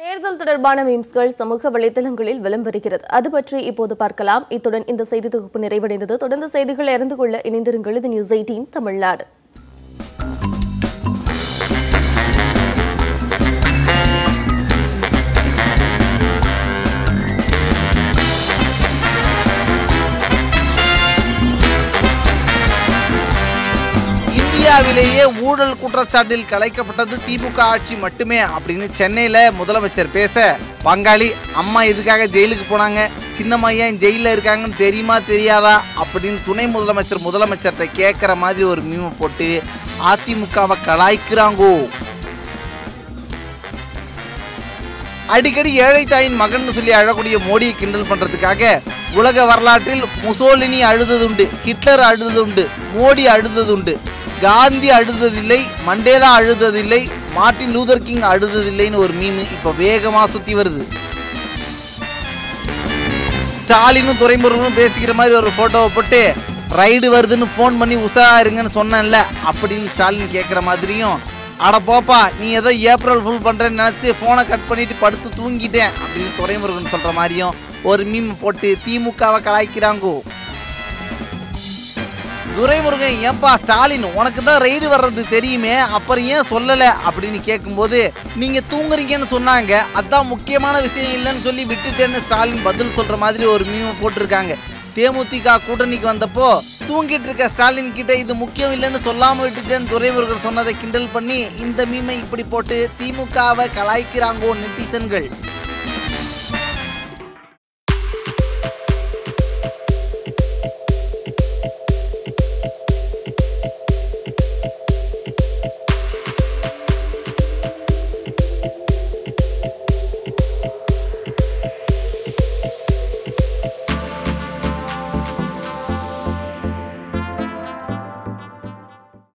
தேர்தல் தொடர்பான மீம்ஸ்கள் சமூக வலைதளங்களில் வலம் வருகிறது அது பற்றி இப்போது பார்க்கலாம். இத்துடன் இந்த செய்தி தொகுப்பு நிறைவடைந்தது. தொடர்ந்து செய்திகளை அறிந்து கொள்ள இணைந்திருங்கள். இது நியூஸ் எயிட்டீன் தமிழ்நாடு. இந்தியாவிலேயே ஊழல் குற்றச்சாட்டில் கலைக்கப்பட்டது திமுக ஆட்சி மட்டுமே அப்படின்னு சென்னையில முதலமைச்சர் பேச பங்காளி அம்மா எதுக்காக ஜெயிலுக்கு போனாங்க? சின்னம்மா ஏன் ஜெயிலில் இருக்காங்கன்னு தெரியுமா தெரியாதா? அப்படின்னு துணை முதலமைச்சர் முதலமைச்சர்கிட்ட கேட்குற மாதிரி ஒரு மீமை போட்டு அதிமுகவை கலாய்க்கிறாங்கோ. அடிக்கடி ஏழை தாயின் மகன் சொல்லி அழக்கூடிய மோடியை கிண்டல் பண்றதுக்காக உலக வரலாற்றில் முசோலினி அழுததுண்டு ஹிட்லர் அழுததுண்டு மோடி அழுததுண்டு. காந்தி அழுததில்லை மண்டேலா அழுததில்லை மார்ட்டின் லூதர் கிங் அழுததில்லைன்னு ஒரு மீன் இப்ப வேகமா சுத்தி வருது. ஸ்டாலினும் துறைமுருகனும் பேசிக்கிற மாதிரி ஒரு போட்டோவை போட்டு ரைடு வருதுன்னு ஃபோன் பண்ணி உஷாரா இருங்கன்னு சொன்னேன்ல அப்படின்னு ஸ்டாலின் கேட்குற மாதிரியும் அட போப்பா நீ ஏதோ ஏப்ரல் ஃபுல் பண்ணுறேன்னு நினச்சி ஃபோனை கட் பண்ணிட்டு படுத்து தூங்கிட்டேன் அப்படின்னு துறைமுருகன் சொல்கிற மாதிரியும் ஒரு மீம் போட்டு திமுகவை கலாய்க்கிறாங்கோ. துரைமுருகன் ஏன்பா ஸ்டாலின் உனக்கு தான் ரைடு வர்றது தெரியுமே அப்புறம் ஏன் சொல்லலை? அப்படின்னு கேட்கும்போது நீங்க தூங்குறீங்கன்னு சொன்னாங்க. அதான் முக்கியமான விஷயம் இல்லைன்னு சொல்லி விட்டுட்டேன்னு ஸ்டாலின் பதில் சொல்ற மாதிரி ஒரு மீன் போட்டிருக்காங்க. தேமுதிக கூட்டணிக்கு வந்தப்போ தூங்கிட்டு இருக்க ஸ்டாலின் கிட்ட இது முக்கியம் இல்லைன்னு சொல்லாம விட்டுட்டேன்னு துறைமுருகன் சொன்னதை கிண்டல் பண்ணி இந்த மீமை இப்படி போட்டு திமுகவை கலாய்க்கிறாங்கோ நெட்டிசன்கள்.